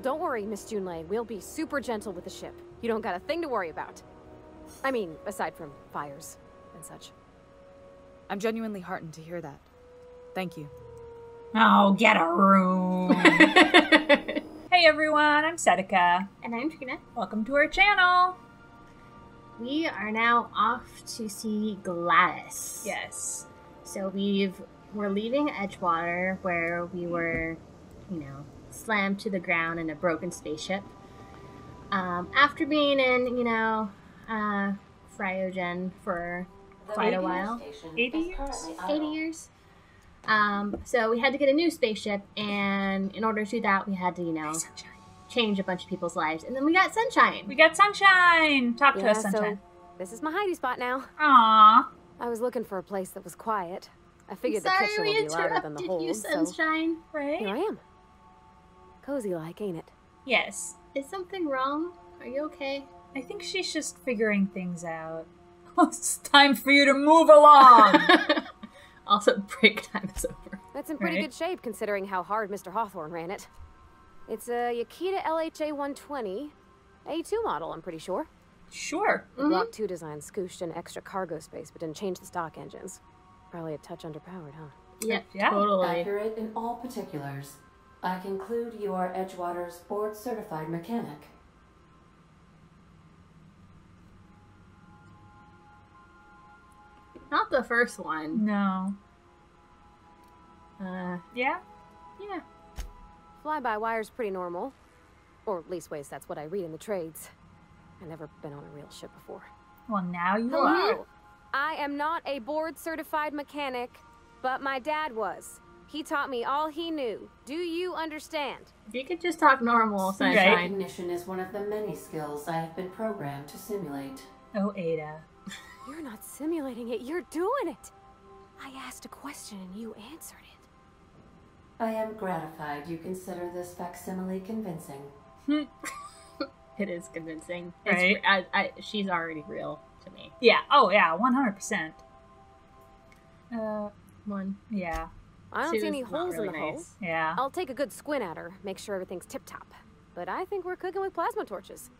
Don't worry, Miss Junlei. We'll be super gentle with the ship. You don't got a thing to worry about. I mean, aside from fires and such. I'm genuinely heartened to hear that. Thank you. Oh, get a room. hey everyone, I'm Sedica. And I'm Tryna. Welcome to our channel. We are now off to see Gladys. Yes. So we've we're leaving Edgewater where we were, you know, slammed to the ground in a broken spaceship. Um, after being in, you know, uh, Fryogen for quite a while. 80 years? 80 years. Um, so we had to get a new spaceship, and in order to do that, we had to, you know, change a bunch of people's lives. And then we got Sunshine. We got sunshine. Talk to us, sunshine. so this is my hidey spot now. Aww. I was looking for a place that was quiet. I figured the kitchen would be louder than the interrupted hold, you, so Sunshine. Right? here I am. Cozy like, ain't it? Yes. Is something wrong? Are you okay? I think she's just figuring things out. it's time for you to move along. also, break time is over. That's in pretty Right. good shape considering how hard Mr. Hawthorne ran it. It's a Yakita LHA 120, A2 model, I'm pretty sure. sure. The Mhm. Block 2 design scooshed in extra cargo space but didn't change the stock engines. Probably a touch underpowered, huh? Yep, Yeah. totally. Accurate in all particulars. I conclude you are Edgewater's board certified mechanic. Not the first one. No. Uh, Yeah? yeah. Fly-by-wire's pretty normal. Or leastways, that's what I read in the trades. I've never been on a real ship before. Well, now you Hello. are. I am not a board certified mechanic, but my dad was. He taught me all he knew. Do you understand? If you could just talk normal, Sunshine. Recognition is one of the many skills I have been programmed to simulate. Oh, Ada. You're not simulating it, you're doing it. I asked a question and you answered it. I am gratified you consider this facsimile convincing. It is convincing. It's, Right. I, I, she's already real to me. Yeah. Oh, yeah. 100%. Uh, One. yeah. I don't see any holes really in the hull. nice. Yeah. I'll take a good squint at her, make sure everything's tip top. But I think we're cooking with plasma torches.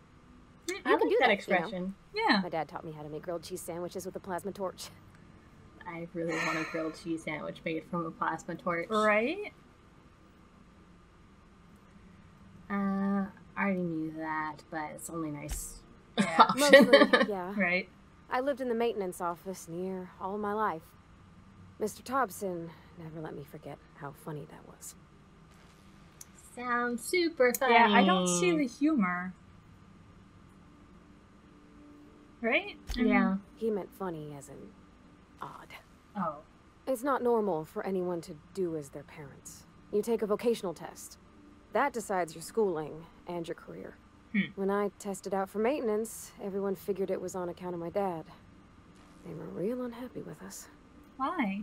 I can like do that that, you know. expression. Yeah. My dad taught me how to make grilled cheese sandwiches with a plasma torch. I really want a grilled cheese sandwich made from a plasma torch. Right? Uh, I already knew that, but it's only nice Yeah. Mostly, yeah. Right. I lived in the maintenance office near all my life. Mr. Thompson never let me forget how funny that was. Sounds super funny. Yeah, I don't see the humor. Right? I mean- Yeah. He meant funny as in odd. Oh. It's not normal for anyone to do as their parents. You take a vocational test. That decides your schooling and your career. Hmm. When I tested out for maintenance, everyone figured it was on account of my dad. They were real unhappy with us. Why?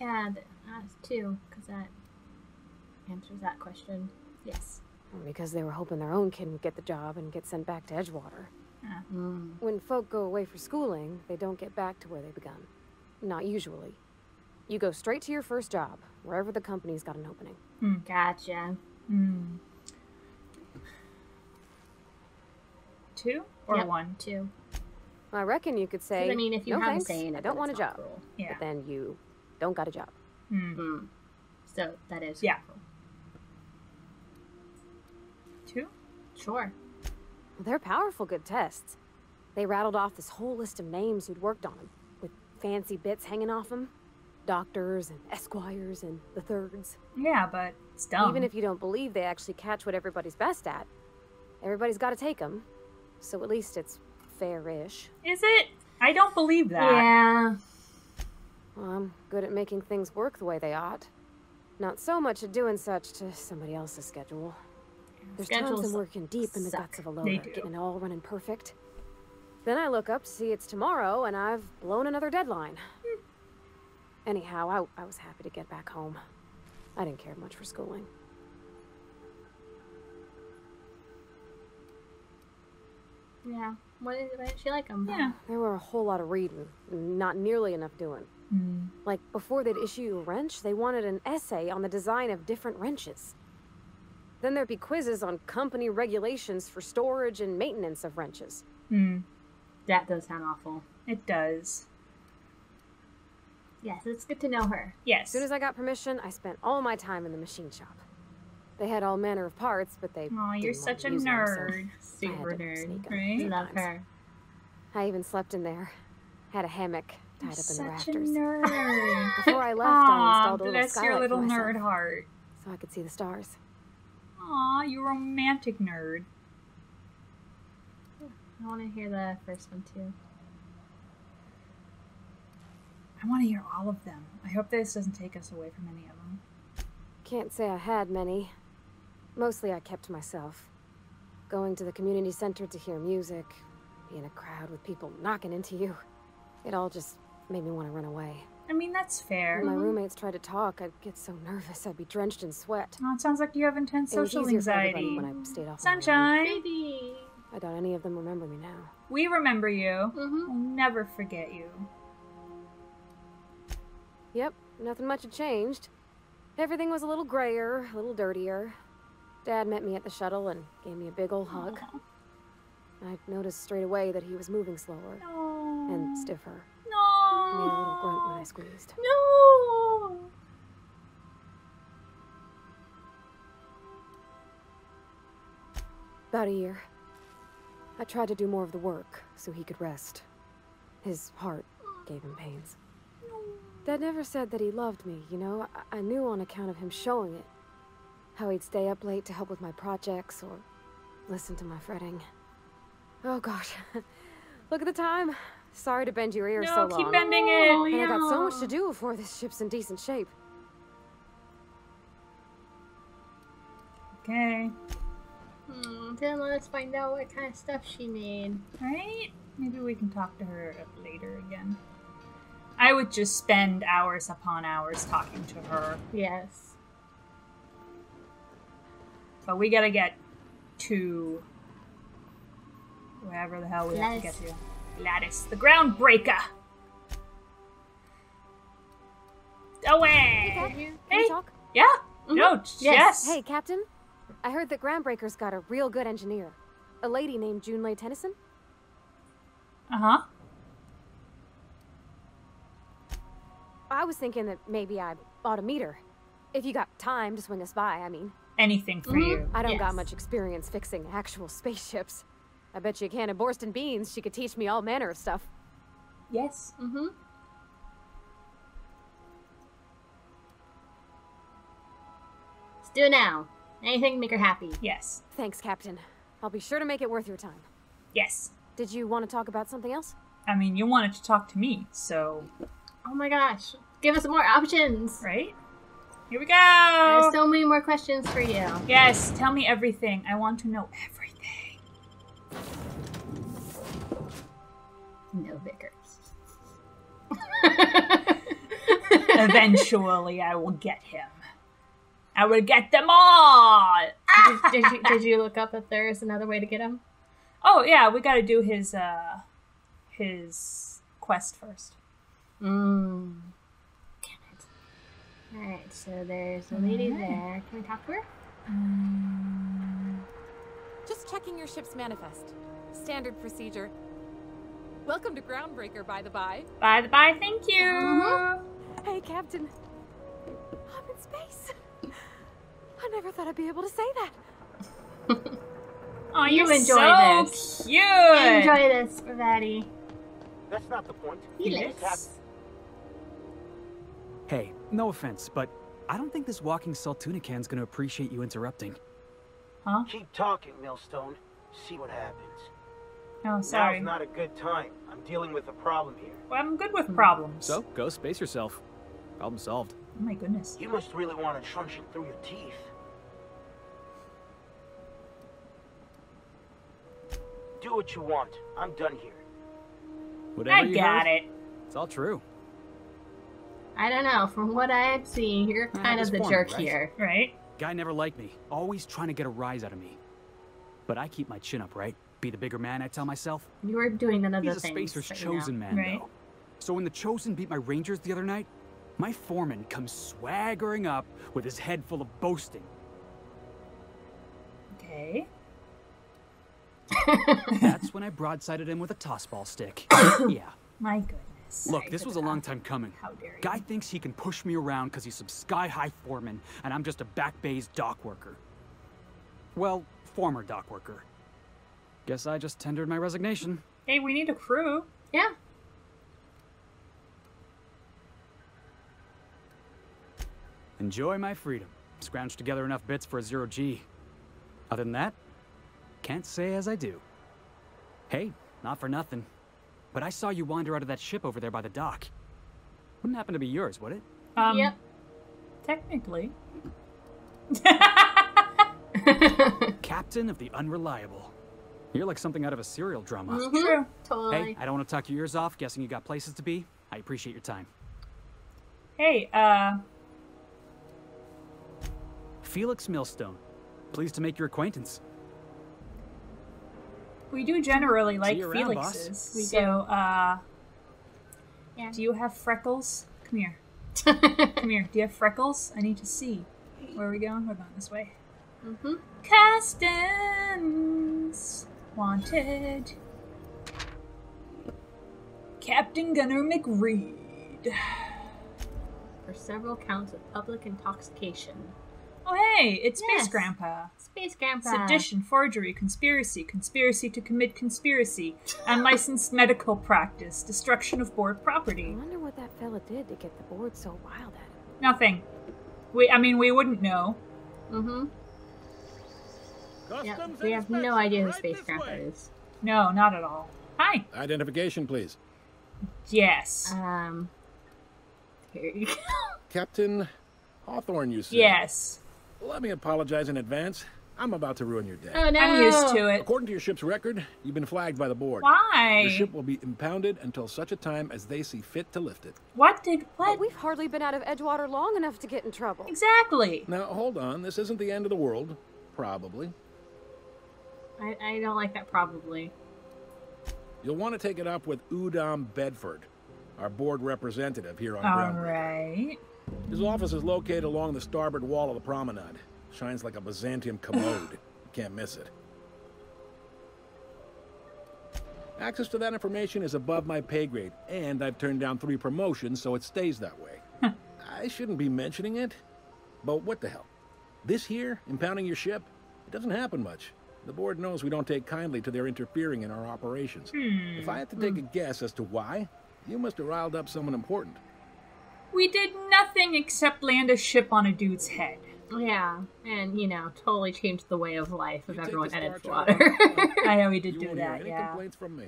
Yeah, th- uh, two, because that answers that question. Yes. Because they were hoping their own kid would get the job and get sent back to Edgewater. Mm. When folk go away for schooling, they don't get back to where they begun. Not usually. You go straight to your first job, wherever the company's got an opening. Gotcha. Hmm. Two or Yep, one? Two. I reckon you could say, I mean, if you no have thanks, a it, I don't want a job. cruel. Yeah. But then you don't got a job. Hmm. Mm. So that is Yeah. cruel. Two? Sure. Well, they're powerful good tests. They rattled off this whole list of names who'd worked on them, with fancy bits hanging off them. Doctors and esquires and the thirds. Yeah, but it's dumb. Even if you don't believe they actually catch what everybody's best at, everybody's got to take them. So at least it's fair-ish. Is it? I don't believe that. Yeah. Well, I'm good at making things work the way they ought. Not so much at doing such to somebody else's schedule. There's times I'm working deep in the guts of a They loader, getting it all running perfect. Then I look up to see it's tomorrow, and I've blown another deadline. Hmm. Anyhow, I, I was happy to get back home. I didn't care much for schooling. Yeah. Why, did, why didn't she like him? Yeah. There were a whole lot of reading, not nearly enough doing. Hmm. Like, before they'd issue you a wrench, they wanted an essay on the design of different wrenches. Then there'd be quizzes on company regulations for storage and maintenance of wrenches. Hmm. That does sound awful. It does. Yes, it's good to know her. Yes. As soon as I got permission, I spent all my time in the machine shop. They had all manner of parts, but they. Aw, you're such a use them, so nerd. Super nerd. Right? Love her. I even slept in there. Had a hammock tied up in the such a rafters. nerd. Before I left, I Aw, installed a little skylight your little nerd heart. so I could see the stars. Aw, you romantic nerd. I want to hear the first one too. I want to hear all of them. I hope this doesn't take us away from any of them. Can't say I had many. Mostly I kept myself. Going to the community center to hear music, be in a crowd with people knocking into you. It all just made me want to run away. I mean, that's fair. When my roommates tried to talk, I'd get so nervous I'd be drenched in sweat. Oh, it sounds like you have intense It was social easier for everybody anxiety. when I stayed off my own. Sunshine, Baby. I doubt any of them remember me now. we remember you. Mm-hmm. We'll never forget you. Yep, nothing much had changed. Everything was a little grayer, a little dirtier. Dad met me at the shuttle and gave me a big old hug. I noticed straight away that he was moving slower No. and stiffer. Made a little grunt when I squeezed. No. About a year. I tried to do more of the work so he could rest. His heart gave him pains. Dad never said that he loved me, you know? I, I knew on account of him showing it. How he'd stay up late to help with my projects or listen to my fretting. Oh gosh. Look at the time. Sorry to bend your ears No, so keep long. bending Oh, it. And I got so much to do before this ship's in decent shape. Okay. Hmm, then let us find out what kind of stuff she made. Right? Maybe we can talk to her later again. I would just spend hours upon hours talking to her, Yes. but we gotta get to wherever the hell we have to get to. Gladys, the groundbreaker. Away. Dad, can we Hey. talk? Yeah. No. Yes. Yes. Hey, Captain. I heard that Groundbreaker's got a real good engineer. A lady named Junlei Tennyson. Uh huh. I was thinking that maybe I ought to meet her. If you got time to swing us by, I mean. Anything for Mhm. you. I don't got much experience fixing actual spaceships. I bet you a can of Borston beans she could teach me all manner of stuff. Yes. Mm-hmm. Let's do it now. Anything to make her happy. Yes. Thanks, Captain. I'll be sure to make it worth your time. Yes. Did you want to talk about something else? I mean, you wanted to talk to me, so Oh my gosh. Give us more options. right. Here we I have go. so many more questions for you. Yes. Tell me everything. I want to know everything. No Vickers. Eventually, I will get him. I will get them all. did, did, you, did you look up if there's another way to get him? Oh yeah, we got to do his uh his quest first. Mmm. Damn it. Alright, so there's a lady there. Can we talk to her? Just checking your ship's manifest. Standard procedure. Welcome to Groundbreaker, by the by. by. the by, Thank you. Mhm. Hey, Captain. I'm in space. I never thought I'd be able to say that. Oh, You you're enjoy so this. Cute. Enjoy this, Parvati. That's not the point. You just Felix. Hey, no offense, but I don't think this walking Saltuna can's gonna appreciate you interrupting. Huh? keep talking, Millstone. See what happens. Oh, sorry. Now's not a good time. I'm dealing with a problem here. Well, I'm good with hmm. problems. So, go space yourself. Problem solved. Oh my goodness. You must really want a truncheon through your teeth. Do what you want. I'm done here. Whatever I you got heard, it. It's all true. I don't know. From what I'm seeing, you're kind of the one, jerk right? here. Right? Guy never liked me, always trying to get a rise out of me. But I keep my chin up, right? Be the bigger man, I tell myself. You're doing another He's a thing. spacer's so you know. chosen man, Right. though. So when the Chosen beat my Rangers the other night, my foreman comes swaggering up with his head full of boasting. Okay. That's when I broadsided him with a tossball stick. yeah. My goodness. Look, this was a long time coming. How dare you? Guy thinks he can push me around because he's some sky-high foreman, and I'm just a back bay's dock worker. Well, former dock worker. Guess I just tendered my resignation. Hey, we need a crew. Yeah. Enjoy my freedom. Scrounged together enough bits for a zero G. Other than that, can't say as I do. Hey, not for nothing. But I saw you wander out of that ship over there by the dock. Wouldn't happen to be yours, would it? Um, Yep. Technically. Captain of the Unreliable. You're like something out of a serial drama. Mhm. True. Totally. Hey, I don't want to talk your ears off, guessing you got places to be. I appreciate your time. Hey, uh, Felix Millstone. Pleased to make your acquaintance. We do generally like you around, boss. Felixes. We so, uh, Yeah. do you have freckles? Come here. Come here. Do you have freckles? I need to see. Where are we going? We're going this way. mm-hmm. Castings wanted. Captain Gunnar MacRedd. For several counts of public intoxication. Oh hey, it's Space Grandpa. Space Grandpa. Sedition, forgery, conspiracy, conspiracy to commit conspiracy, unlicensed medical practice, destruction of board property. I wonder what that fella did to get the board so wild at him. Nothing. We, I mean, we wouldn't know. Mm-hmm. Yeah, we have no idea who Space Grandpa is. No, not at all. Hi. Identification, please. Yes. Um. Here you go. Captain Hawthorne, you said. yes. Let me apologize in advance. I'm about to ruin your day. Oh no! I'm used to it. According to your ship's record, you've been flagged by the board. Why? Your ship will be impounded until such a time as they see fit to lift it. What did But what? we've hardly been out of Edgewater long enough to get in trouble. Exactly. Now, hold on. This isn't the end of the world. Probably. I, I don't like that. Probably. You'll want to take it up with Udom Bedford, our board representative here on All Groundbreaker. right. His office is located along the starboard wall of the promenade. Shines like a Byzantium commode. you can't miss it. Access to that information is above my pay grade, and I've turned down three promotions, so it stays that way. I shouldn't be mentioning it, but what the hell? This here, impounding your ship, it doesn't happen much. The board knows we don't take kindly to their interfering in our operations. Hmm. If I had to take a hmm. guess as to why, you must have riled up someone important. We did nothing except land a ship on a dude's head. Yeah, and you know, totally changed the way of life of You everyone the at Star Edgewater. I know we did you do that, any yeah. complaints from me.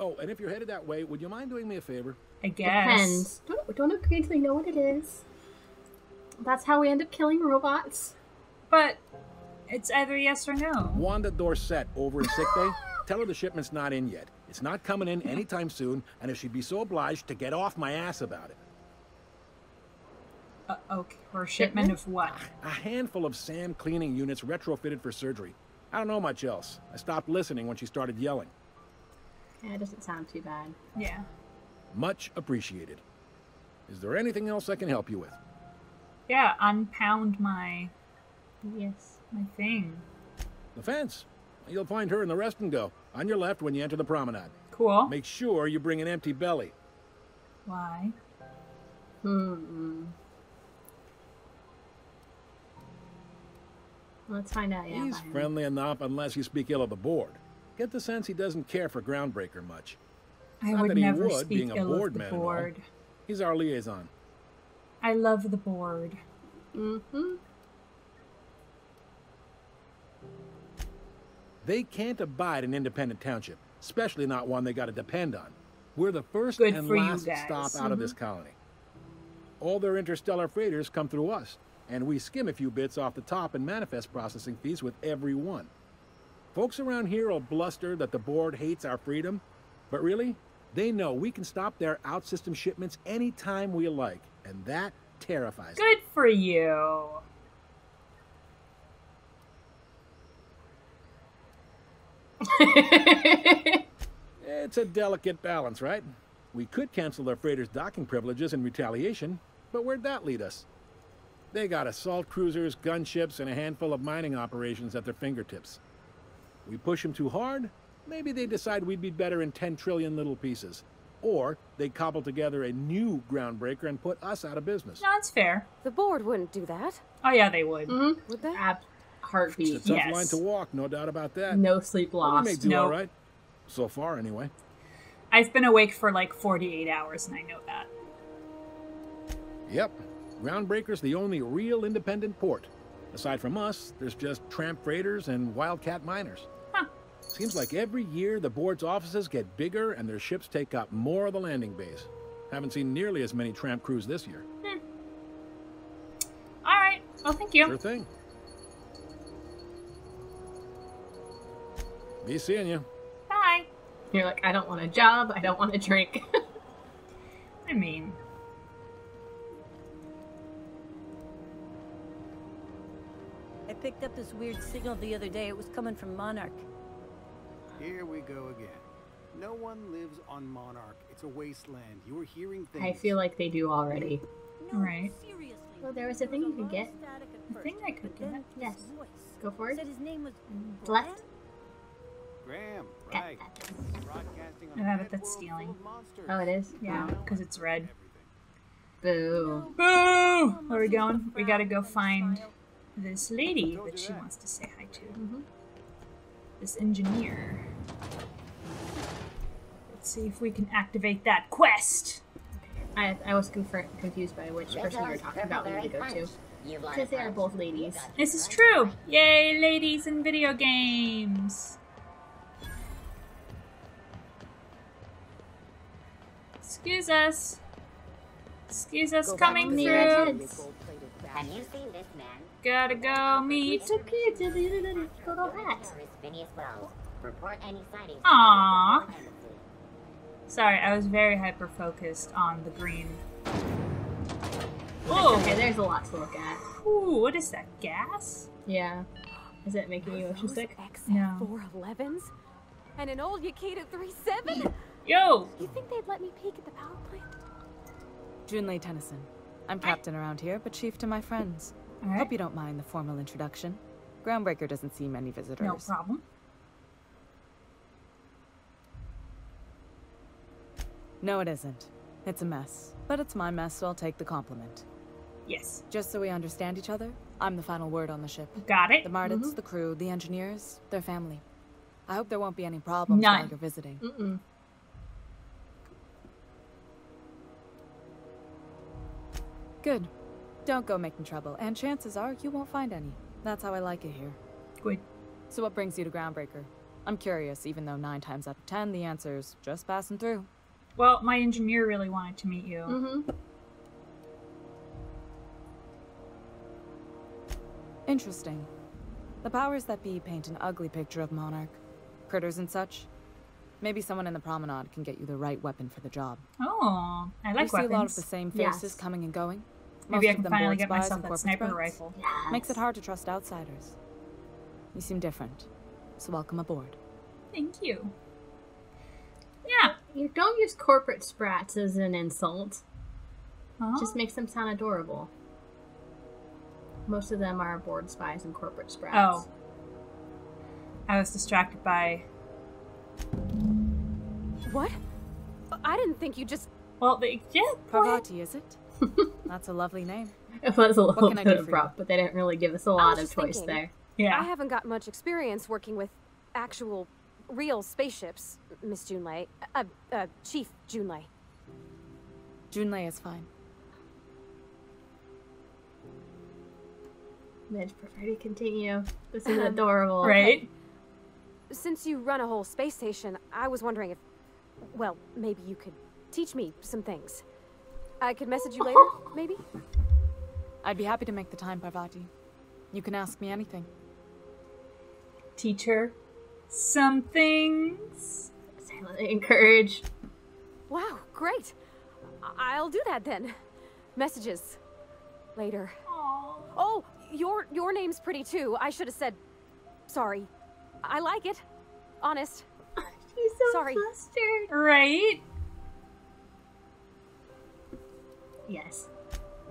Oh, and if you're headed that way, would you mind doing me a favor? I guess. Depends. Don't don't agree until you know what it is. That's how we end up killing robots. But it's either yes or no. Wanda Dorset over in sick bay. Tell her the shipment's not in yet. It's not coming in anytime soon, and if she'd be so obliged to get off my ass about it. Uh, okay. Or a shipment of what? A handful of SAM cleaning units retrofitted for surgery. I don't know much else. I stopped listening when she started yelling. Yeah, it doesn't sound too bad. Yeah. Much appreciated. Is there anything else I can help you with? Yeah, unpound my Yes. my thing. The fence. You'll find her in the rest and go. On your left when you enter the promenade. Cool. Make sure you bring an empty belly. Why? Hmm. Let's find out. Yeah. He's friendly enough unless you speak ill of the board. Get the sense he doesn't care for Groundbreaker much. I Not would never would, speak being a ill board of the man and all. board. He's our liaison. I love the board. Mm-hmm. They can't abide an independent township, especially not one they got to depend on. We're the first Good and last. Mm-hmm. stop out of this colony. All their interstellar freighters come through us, and we skim a few bits off the top in manifest processing fees with every one. Folks around here will bluster that the board hates our freedom, but really, they know we can stop their out-system shipments anytime we like, and that terrifies them. Good for you. It's a delicate balance, right? We could cancel our freighter's docking privileges in retaliation, but where'd that lead us? They got assault cruisers, gunships, and a handful of mining operations at their fingertips. We push them too hard, maybe they decide we'd be better in 10 trillion little pieces. Or they cobble together a new groundbreaker and put us out of business. No, that's fair. The board wouldn't do that, Oh yeah, they would. Mm-hmm. would they? Ab- heartbeat. It's a tough Yes. line to walk, no doubt about that. No sleep But we may lost. do Nope. all right. So far, anyway. I've been awake for like 48 hours and I know that. Yep. Groundbreaker's the only real independent port. Aside from us, there's just tramp freighters and wildcat miners. Huh. Seems like every year the board's offices get bigger and their ships take up more of the landing base. Haven't seen nearly as many tramp crews this year. Hmm. All right. Well, thank you. Sure thing. Be seeing you. Bye. You're like, I don't want a job. I don't want a drink. I mean, picked up this weird signal the other day. It was coming from Monarch. Here we go again. No one lives on Monarch. It's a wasteland. You're hearing things. I feel like they do already. No, Right. seriously. Well, there was a thing you could get. Static A thing I could get? Yes. voice Go for it. Said his name was mm-hmm. Left. Graham, Got right. that. Broadcasting on I a have it, that's stealing. full of monsters. Oh, it is? yeah, because it's red. Boo. Boo! Where are we going? We gotta go find this lady that she wants to say hi to. Mhm. This engineer. Let's see if we can activate that quest. I, I was confused by which person you were talking about when we go to. Because they are both ladies. This is true. Yay, ladies in video games. Excuse us. Excuse us coming through. edges. Have you seen this man? Gotta go meet. It's okay to the little little hat. Terrorist Phineas Welles. Report any sightings. Aww. to the embassy. Sorry, I was very hyper focused on the green. Oh, okay, there's a lot to look at. Ooh, what is that? Gas? Yeah. Is it making you motion Those sick? No. XF411s? And an old Yakita 37? Yo! You think they'd let me peek at the power plant? Junlei Tennyson. I'm captain around here, but chief to my friends. Alright. Hope you don't mind the formal introduction. Groundbreaker doesn't see many visitors. No problem. No, it isn't. It's a mess. But it's my mess, so I'll take the compliment. Yes. Just so we understand each other, I'm the final word on the ship. Got it. The Mardets, mm-hmm. the crew, the engineers, their family. I hope there won't be any problems while you're visiting. Mm-mm. Good. Don't go making trouble, and chances are you won't find any. That's how I like it here. Good. So what brings you to Groundbreaker? I'm curious, even though nine times out of ten the answer's just passing through. Well, my engineer really wanted to meet you. Mm-hmm. Interesting. The powers that be paint an ugly picture of Monarch. Critters and such. Maybe someone in the promenade can get you the right weapon for the job. Oh, I like we see a lot of the same faces Yes. coming and going. Maybe I can finally get spies myself and that sniper spies. rifle. Makes it hard to trust outsiders. You seem different, so welcome aboard. Thank you. Yeah. You don't use corporate sprats as an insult. Huh? Just makes them sound adorable. Most of them are board spies and corporate sprats. Oh. I was distracted by. What? I didn't think you just. Well, they, yeah. Parvati, is it? That's a lovely name. It was a little bit abrupt, but they didn't really give us a lot of choice thinking. there. Yeah. I haven't got much experience working with actual, real spaceships, Miss Junlei. Uh, uh, Chief Junlei. Junlei is fine. Midge, prefer to continue. This is adorable. Right? Since you run a whole space station, I was wondering if. Well, maybe you could teach me some things. I could message you later, maybe? I'd be happy to make the time, Parvati. You can ask me anything. Teacher. Some things. Silently encourage. Wow, great. I- I'll do that then. Messages. Later. Oh, your your name's pretty too. I should have said sorry. I like it. Honest. She's so Sorry. flustered. Right? Yes.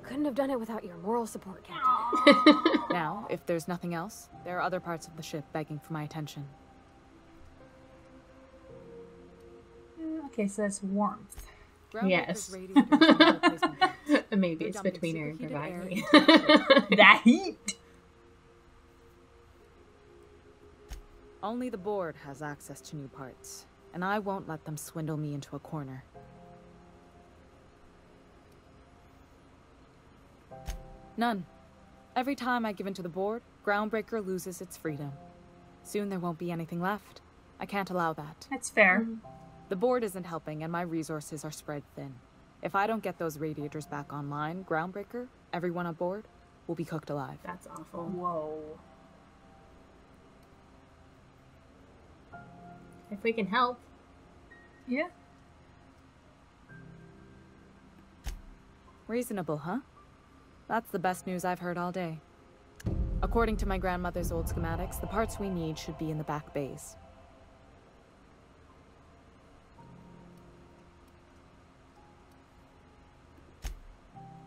Couldn't have done it without your moral support, Captain. now, if there's nothing else, there are other parts of the ship begging for my attention. Okay, so that's warmth. Yes. Groundbreaker's radiators and other replacement parts. Maybe it's dumping between her and superheated air Parvati. into that heat! Only the board has access to new parts, and I won't let them swindle me into a corner. None. Every time I give in to the board, Groundbreaker loses its freedom. Soon there won't be anything left. I can't allow that. That's fair. Mm-hmm. The board isn't helping, and my resources are spread thin. If I don't get those radiators back online, Groundbreaker, everyone aboard, will be cooked alive. That's awful. Whoa. If we can help. Yeah. Reasonable, huh? That's the best news I've heard all day. According to my grandmother's old schematics, the parts we need should be in the back bays.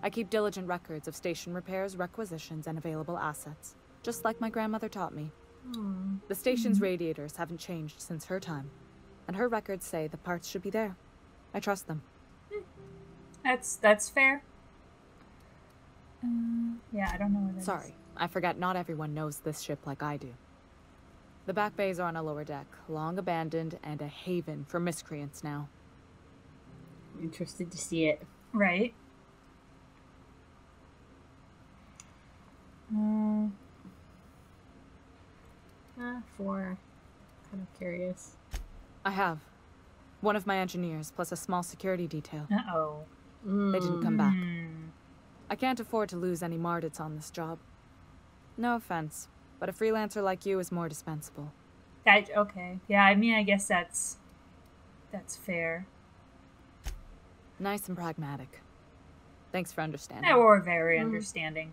I keep diligent records of station repairs, requisitions, and available assets, just like my grandmother taught me. Hmm. The station's radiators haven't changed since her time, and her records say the parts should be there. I trust them. That's that's fair. Yeah, I don't know what that is. Sorry, I forget not everyone knows this ship like I do. The back bays are on a lower deck, long abandoned and a haven for miscreants now. Interested to see it. Right. Uh, Uh, four. Kind of curious. I have. One of my engineers, plus a small security detail. uh-oh. They didn't come back. I can't afford to lose any Mardets on this job. No offense, but a freelancer like you is more dispensable. That okay. Yeah, I mean I guess that's that's fair. Nice and pragmatic. Thanks for understanding. Yeah, we're very understanding.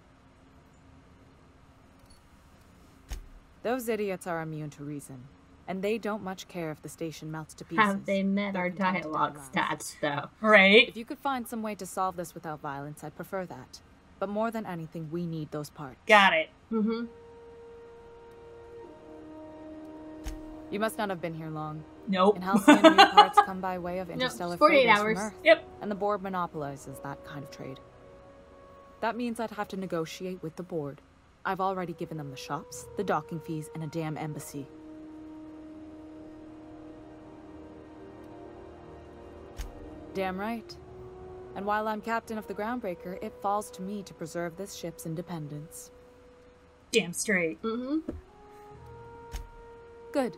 Those idiots are immune to reason, and they don't much care if the station melts to pieces. Have they met They're our dialogue stats, though? Right? If you could find some way to solve this without violence, I'd prefer that. But more than anything, we need those parts. Got it. Mm-hmm. You must not have been here long. Nope. In Halcyon, new parts come by way of interstellar 48 freighters from hours. Earth, Yep. and the board monopolizes that kind of trade. That means I'd have to negotiate with the board. I've already given them the shops, the docking fees, and a damn embassy. Damn right. And while I'm captain of the Groundbreaker, it falls to me to preserve this ship's independence. Damn straight. Mm-hmm. Good.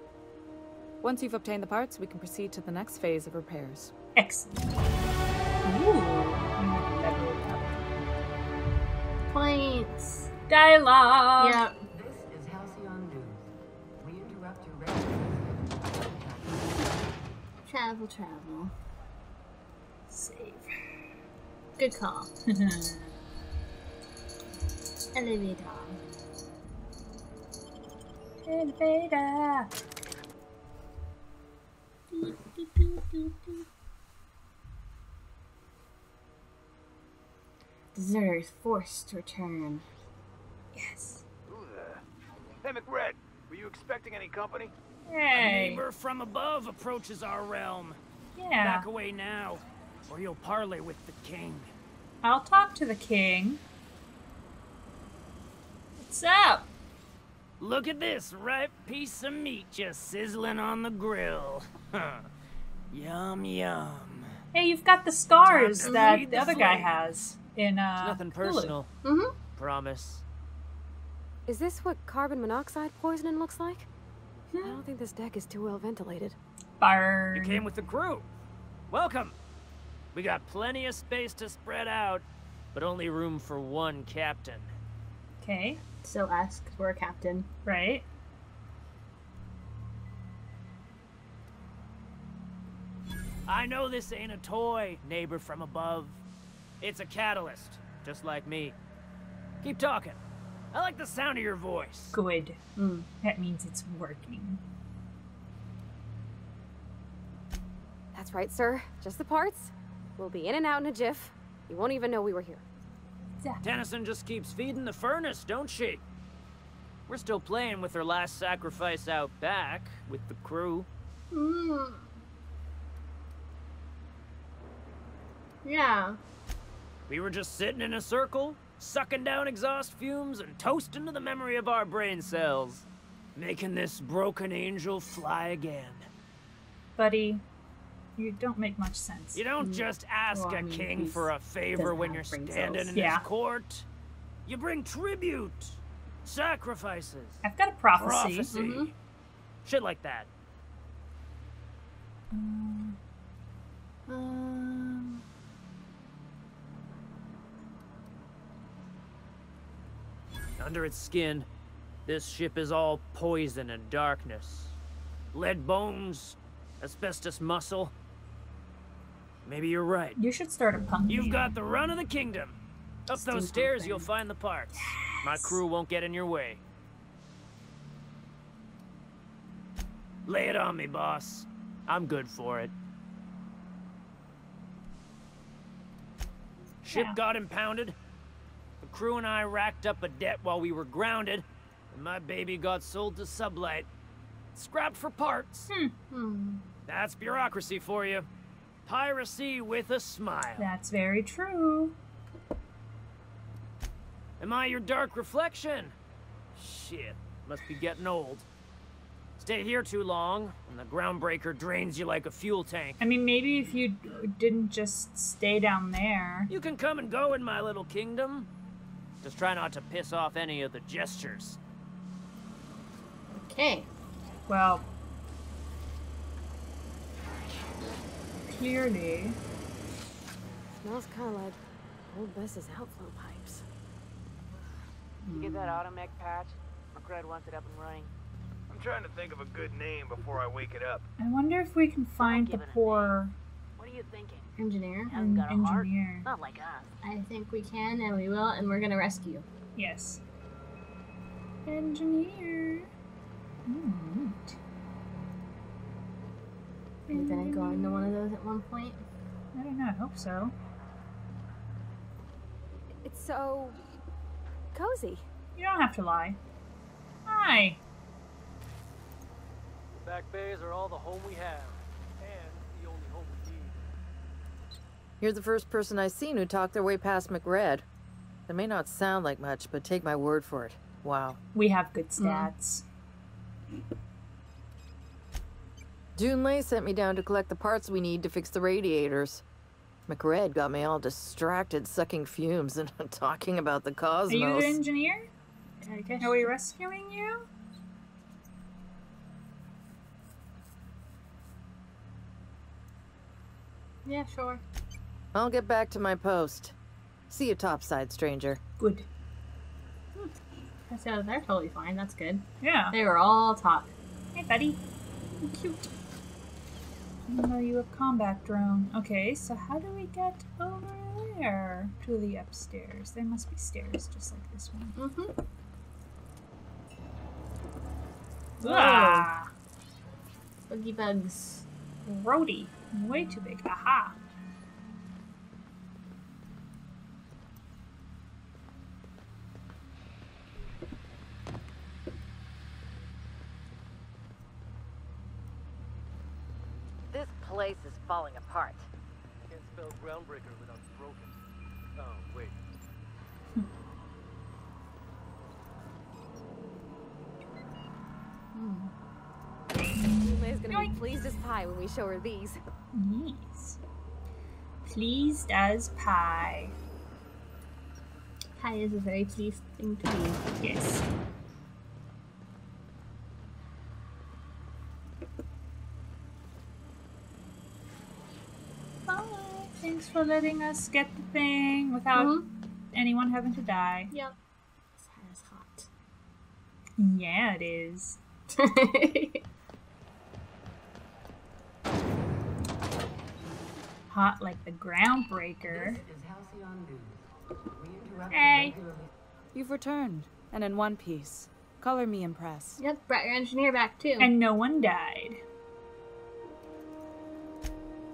Once you've obtained the parts, we can proceed to the next phase of repairs. Excellent. Ooh. That really helped. Points. Dialogue. Yeah. This is Halcyon News. We interrupt your regular Travel, travel. Save. Good call. Elevator. Elevator. Beep, beep, beep, beep, beep. Deserters forced to return. Yes. Who the? Hey, MacRedd, were you expecting any company? Hey. Neighbor from above approaches our realm. Yeah. Back away now, or you'll parley with the king. I'll talk to the king. What's up? Look at this ripe piece of meat just sizzling on the grill. yum yum. Hey, you've got the scars that the the other guy has in uh It's nothing personal. Mm-hmm. Promise. Is this what carbon monoxide poisoning looks like? I don't think this deck is too well ventilated. Burn. You came with the crew. Welcome. We got plenty of space to spread out, but only room for one captain. Okay. So us, 'cause we're a captain. Right. I know this ain't a toy, neighbor from above. It's a catalyst, just like me. Keep talking. I like the sound of your voice. Good. Mm. That means it's working. That's right, sir. Just the parts. We'll be in and out in a jiff. You won't even know we were here. Tennyson just keeps feeding the furnace, don't she? We're still playing with her last sacrifice out back with the crew. Mm. Yeah. We were just sitting in a circle, sucking down exhaust fumes and toasting to the memory of our brain cells, making this broken angel fly again. Buddy, you don't make much sense. You don't just ask Well, I a mean, king for a favor when you're standing in Yeah. his court. You bring tribute, sacrifices, I've got a prophecy. prophecy, Mhm. shit like that. Um, um, Under its skin, this ship is all poison and darkness. Lead bones, asbestos muscle. Maybe you're right. you should start a punk. You've got the run of the kingdom. Up those stairs, band. you'll find the parts. My crew won't get in your way. Lay it on me, boss. I'm good for it. Ship Yeah. got impounded. The crew and I racked up a debt while we were grounded, and my baby got sold to Sublight. Scrapped for parts. Hmm. That's bureaucracy for you. Piracy with a smile. That's very true. Am I your dark reflection? Shit, must be getting old. Stay here too long, and the groundbreaker drains you like a fuel tank. I mean, maybe if you didn't just stay down there. You can come and go in my little kingdom. Just try not to piss off any of the gestures. Okay. Well, clearly. Smells kind of like old Bess's outflow pipes. You get that automech patch? MacRedd wants it up and running. I'm trying to think of a good name before I wake it up. I wonder if we can find the give it a poor What are you thinking? Engineer. Hasn't got a heart? engineer. Not like us. I think we can and we will, and we're gonna rescue. Yes. Engineer. Hmm, neat. Are you gonna go into one of those at one point? I don't know. I hope so. It's so cozy. You don't have to lie. Hi. The back bays are all the home we have, and the only home we need. You're the first person I've seen who talked their way past MacRedd. It may not sound like much, but take my word for it. Wow. We have good mm-hmm. stats. Junlei sent me down to collect the parts we need to fix the radiators. MacRedd got me all distracted sucking fumes and talking about the cosmos. Are you the engineer? Are we rescuing you? Yeah, sure. I'll get back to my post. See you topside, stranger. Good. Hmm. That's, yeah, they're totally fine. That's good. Yeah. They were all top. Hey, buddy. You're cute. Though you have combat drone. Okay, so how do we get over there to the upstairs? There must be stairs just like this one. Mm-hmm. Ah! Boogie bugs. Grody. Way too big. Aha! This place is falling apart. Can't spell groundbreaker without broken. Oh, wait. Junlei's gonna be pleased as pie when we show her these. Yes. Pleased as pie. Pie is a very pleased thing to be. Yes. For letting us get the thing without mm-hmm. anyone having to die. Yep. This hat is hot. Yeah, it is. Hot like the groundbreaker. Hey. You've returned, and in one piece. Color me impressed. Yep, brought your engineer back too. And no one died.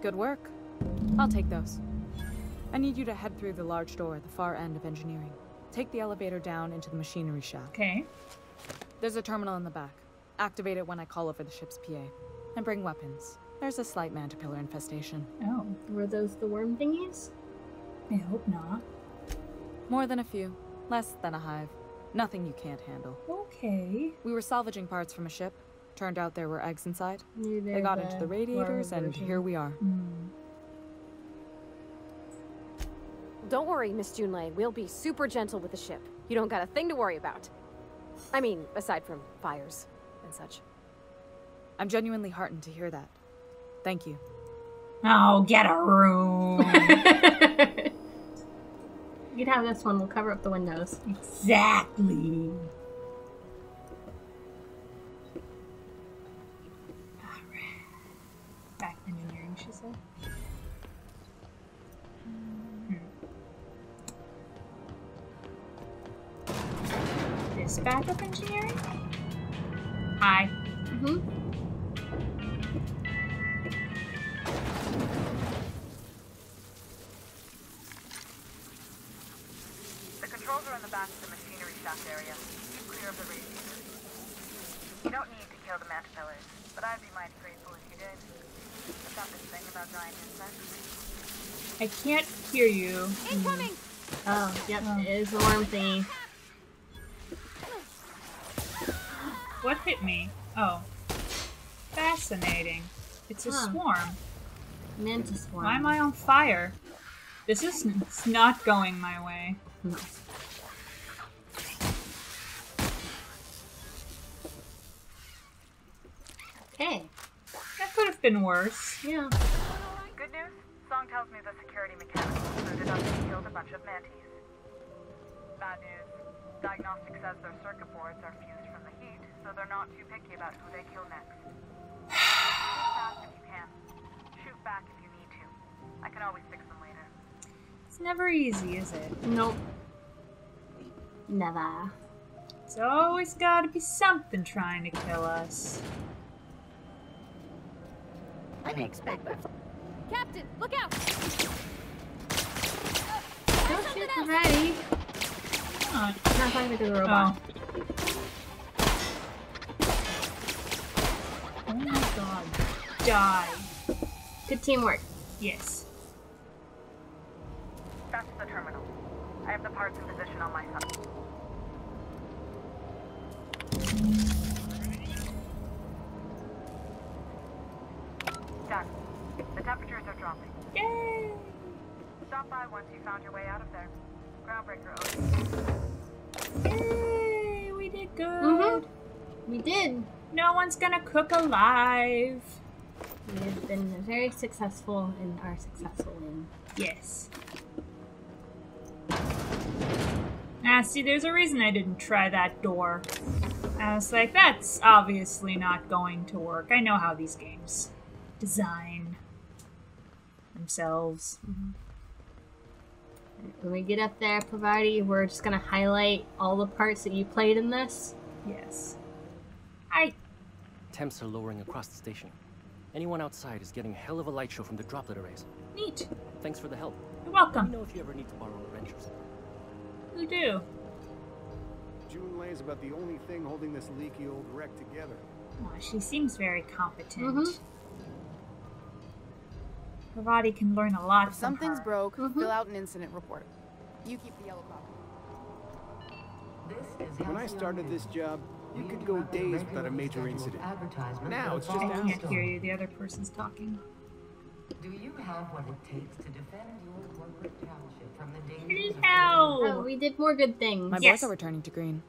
Good work. I'll take those. I need you to head through the large door at the far end of engineering. Take the elevator down into the machinery shack. Okay. There's a terminal in the back. Activate it when I call over the ship's PA. And bring weapons. There's a slight mantipillar infestation. Oh. Were those the worm thingies? I hope not. More than a few. Less than a hive. Nothing you can't handle. Okay. We were salvaging parts from a ship. Turned out there were eggs inside. Maybe They got into the radiators, and here we are. Hmm. Don't worry, Miss Junlei. We'll be super gentle with the ship. You don't got a thing to worry about. I mean, aside from fires and such. I'm genuinely heartened to hear that. Thank you. Oh, get a room. You can have this one. We'll cover up the windows. exactly. Hmm. This backup engineering? Hi. Mm-hmm. The controls are in the back of the machinery shaft area. Keep clear of the radiators. You don't need to kill the mantipillars, but I'd be mighty grateful if you did. I've got this thing about giant insects. I can't hear you. Incoming! Oh, yep, it is the worm thingy. What hit me? Oh. Fascinating. It's a Huh. swarm. Mantis swarm. Why am I on fire? This is it's not going my way. Hmm. Okay. That could have been worse. Yeah. Good news? Song tells me the security mechanics concluded up they killed a bunch of mantis. Bad news. Diagnostic says their circuit boards are fused from the heat, so they're not too picky about who they kill next. Shoot fast if you can. Shoot back if you need to. I can always fix them later. It's never easy, is it? Nope. Never. It's always gotta be something trying to kill us. I may expect that. Captain, look out! Don't shoot the ready. Oh, It's not talking to the robot. Oh my god. Die. Good teamwork. Yes. That's the terminal. I have the parts in position on my side. Done. The temperatures are dropping. Yay! Stop by once you found your way out of there. Groundbreaker owes you. Yay! We did good. Mhm. We did. No one's gonna cook alive. We have been very successful and are successful in. Yes. Ah, see, there's a reason I didn't try that door. I was like, that's obviously not going to work. I know how these games design themselves. When we get up there, Parvati, we're just gonna highlight all the parts that you played in this. Yes. I. Temps are lowering across the station. Anyone outside is getting a hell of a light show from the droplet arrays. Neat. Thanks for the help. You're Let me welcome. know if you ever need to borrow a wrench or something. You do. Junlei is about the only thing holding this leaky old wreck together. Aw, she seems very competent. Mhm. Parvati can learn a lot If from something's her. broke, Mm-hmm. fill out an incident report. You keep the yellow copy. When I started this job, you could go days without a major incident. Now it's just I can't hear you. The other person's talking. Do you have what it takes to defend your corporate township from the dangers of Oh, we did more good things. My boys are returning to green.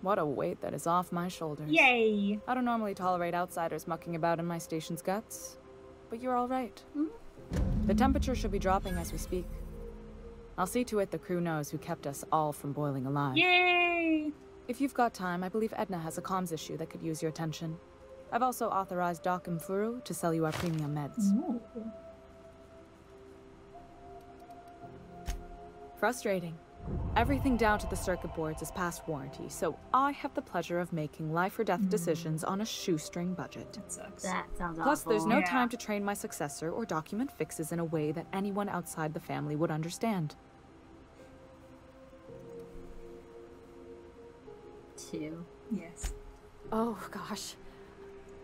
What a weight that is off my shoulders. Yay! I don't normally tolerate outsiders mucking about in my station's guts, but you're all right. Hmm? The temperature should be dropping as we speak. I'll see to it the crew knows who kept us all from boiling alive. Yay! If you've got time, I believe Edna has a comms issue that could use your attention. I've also authorized Doc and Furu to sell you our premium meds. Ooh. Frustrating, Everything down to the circuit boards is past warranty, so I have the pleasure of making life or death Hmm. decisions on a shoestring budget. That sucks. That sounds Plus, there's awful. no time to train my successor or document fixes in a way that anyone outside the family would understand. Two. Yes. Oh, gosh.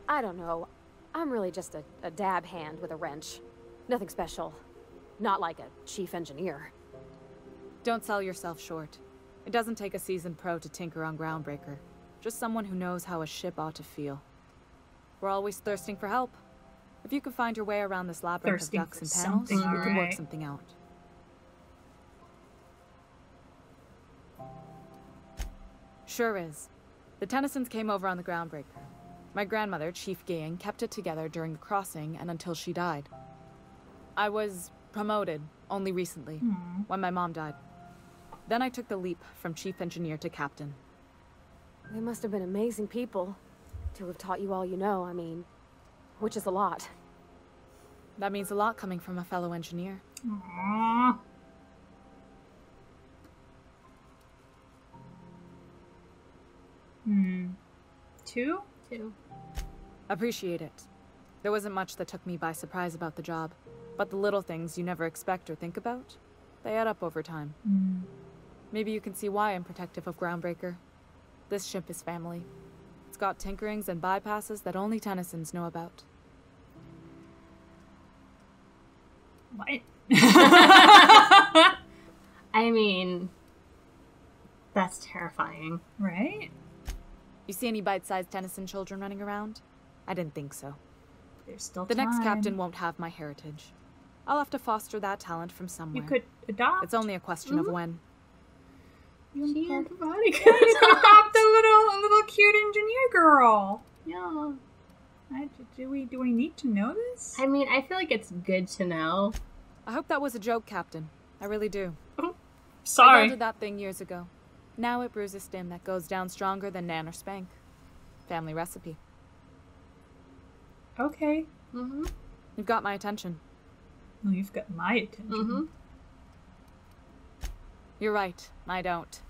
I don't know. I'm really just a, a dab hand with a wrench. Nothing special. Not like a chief engineer. Don't sell yourself short. It doesn't take a seasoned pro to tinker on Groundbreaker. Just someone who knows how a ship ought to feel. We're always thirsting for help. If you can find your way around this labyrinth Thirsting of ducks for and panels, something, you could work alright. something out. Sure is. The Tennysons came over on the Groundbreaker. My grandmother, Chief Gang, kept it together during the crossing and until she died. I was promoted only recently, Hmm. when my mom died. Then I took the leap from chief engineer to captain. They must have been amazing people to have taught you all you know, I mean, which is a lot. That means a lot coming from a fellow engineer. Aww. Two? Two. Appreciate it. There wasn't much that took me by surprise about the job, but the little things you never expect or think about, they add up over time. Hmm. Maybe you can see why I'm protective of Groundbreaker. This ship is family. It's got tinkerings and bypasses that only Tennysons know about. What? I mean, that's terrifying. Right? You see any bite-sized Tennyson children running around? I didn't think so. There's still The next captain won't have my heritage. I'll have to foster that talent from somewhere. You could adopt. It's only a question of Mhm. when. You and Body could adopt a little, a little cute engineer girl. Yeah. I, do we do we need to know this? I mean, I feel like it's good to know. I hope that was a joke, Captain. I really do. Sorry. I did that thing years ago. Now it brews a stim that goes down stronger than Nan or Spank. Family recipe. Okay. Mm-hmm. You've got my attention. Well, you've got my attention. Mm-hmm. You're right. I don't.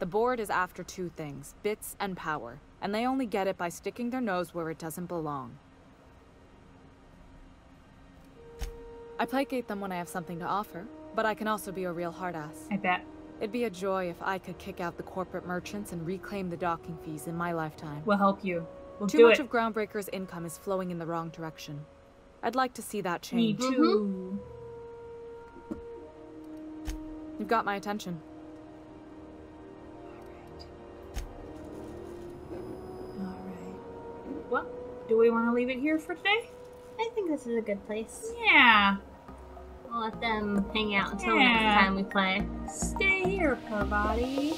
The board is after two things bits and power, and they only get it by sticking their nose where it doesn't belong. I placate them when I have something to offer, but I can also be a real hard ass. I bet. It'd be a joy if I could kick out the corporate merchants and reclaim the docking fees in my lifetime. We'll help you. We'll Too do much it. of Groundbreaker's income is flowing in the wrong direction. I'd like to see that change. Me change. too. You've got my attention. All right. All right. Well, do we want to leave it here for today? I think this is a good place. Yeah. Let them hang out until Yeah. next time we play. Stay here, Parvati.